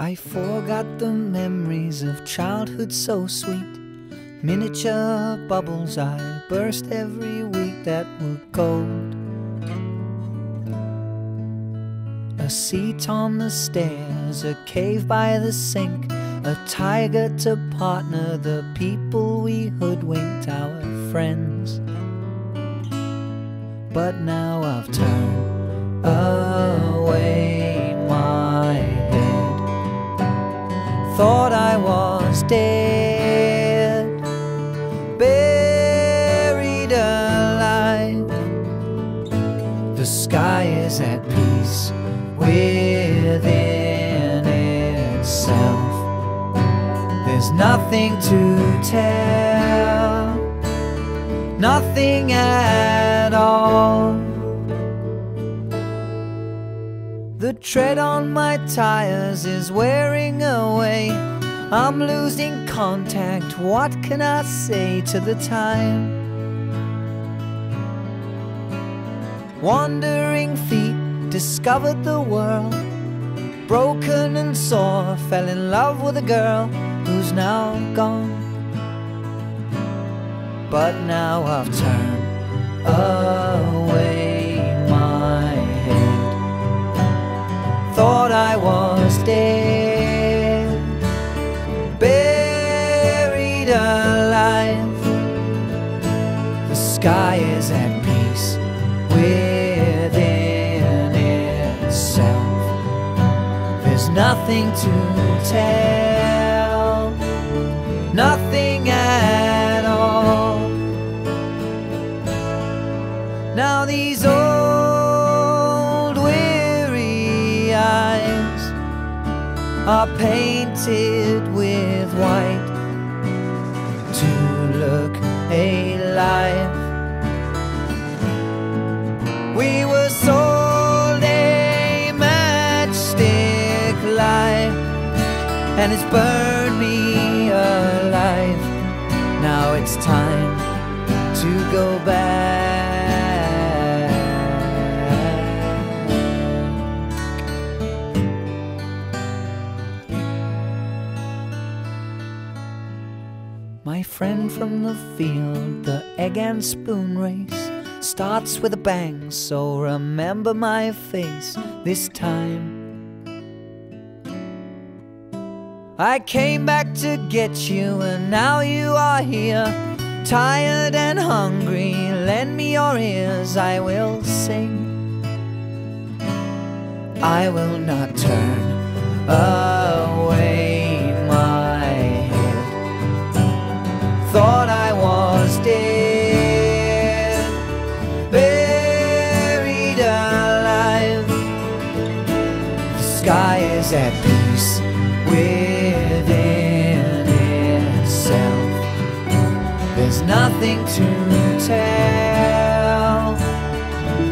I forgot the memories of childhood so sweet. Miniature bubbles I burst every week that were gold. A seat on the stairs, a cave by the sink, a tiger to partner the people we hoodwinked our friends. But now I've turned within itself. There's nothing to tell, nothing at all. The tread on my tires is wearing away. I'm losing contact. What can I say to the time? Wandering feet discovered the world. Broken and sore, fell in love with a girl who's now gone. But now I've turned away my head. Thought I was dead, buried alive. The sky is at peace within nothing to tell, nothing at all. Now these old weary eyes are painted and it's burned me alive. Now it's time to go back. My friend from the field, the egg and spoon race starts with a bang, so remember my face this time. I came back to get you, and now you are here. Tired and hungry, lend me your ears, I will sing. I will not turn away my head. Thought I was dead, buried alive. The sky is at nothing to tell,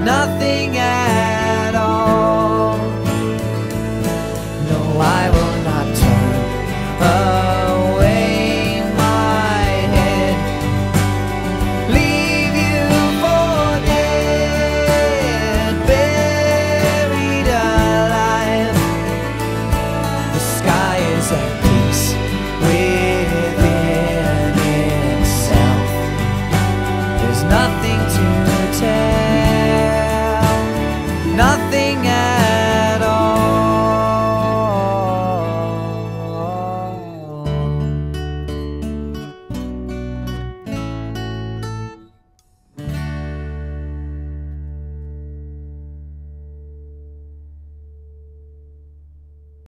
nothing at